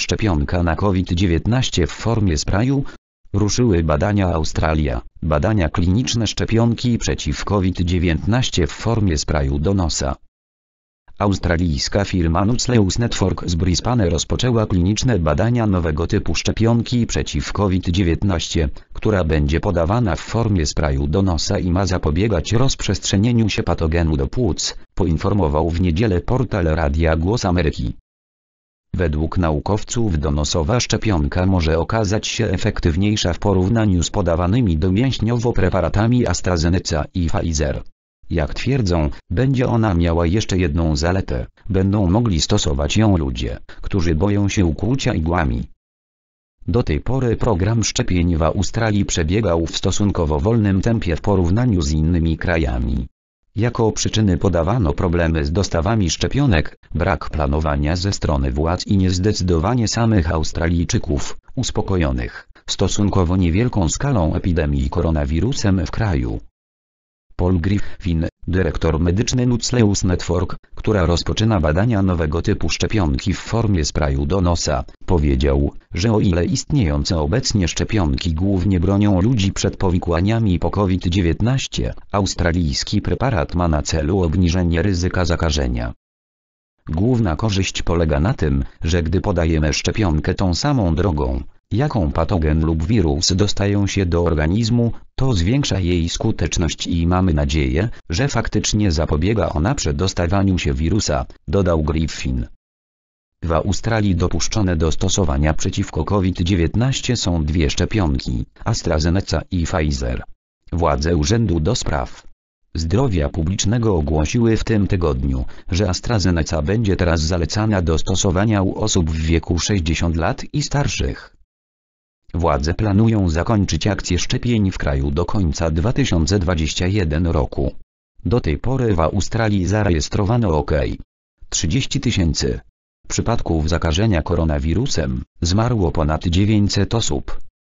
Szczepionka na COVID-19 w formie sprayu? Ruszyły badania Australia. Badania kliniczne szczepionki przeciw COVID-19 w formie sprayu do nosa. Australijska firma Nucleus Network z Brisbane rozpoczęła kliniczne badania nowego typu szczepionki przeciw COVID-19, która będzie podawana w formie sprayu do nosa i ma zapobiegać rozprzestrzenieniu się patogenu do płuc, poinformował w niedzielę portal Radia Głos Ameryki. Według naukowców donosowa szczepionka może okazać się efektywniejsza w porównaniu z podawanymi domięśniowo preparatami AstraZeneca i Pfizer. Jak twierdzą, będzie ona miała jeszcze jedną zaletę, będą mogli stosować ją ludzie, którzy boją się ukłucia igłami. Do tej pory program szczepień w Australii przebiegał w stosunkowo wolnym tempie w porównaniu z innymi krajami. Jako przyczyny podawano problemy z dostawami szczepionek, brak planowania ze strony władz i niezdecydowanie samych Australijczyków, uspokojonych, stosunkowo niewielką skalą epidemii koronawirusem w kraju. Paul Griffin, dyrektor medyczny Nucleus Network, która rozpoczyna badania nowego typu szczepionki w formie sprayu do nosa, powiedział, że o ile istniejące obecnie szczepionki głównie bronią ludzi przed powikłaniami po COVID-19, australijski preparat ma na celu obniżenie ryzyka zakażenia. Główna korzyść polega na tym, że gdy podajemy szczepionkę tą samą drogą, jaką patogen lub wirus dostają się do organizmu, to zwiększa jej skuteczność i mamy nadzieję, że faktycznie zapobiega ona przedostawaniu się wirusa, dodał Griffin. W Australii dopuszczone do stosowania przeciwko COVID-19 są dwie szczepionki, AstraZeneca i Pfizer. Władze Urzędu do Spraw Zdrowia Publicznego ogłosiły w tym tygodniu, że AstraZeneca będzie teraz zalecana do stosowania u osób w wieku 60 lat i starszych. Władze planują zakończyć akcję szczepień w kraju do końca 2021 roku. Do tej pory w Australii zarejestrowano ok. 30 tysięcy przypadków zakażenia koronawirusem, zmarło ponad 900 osób.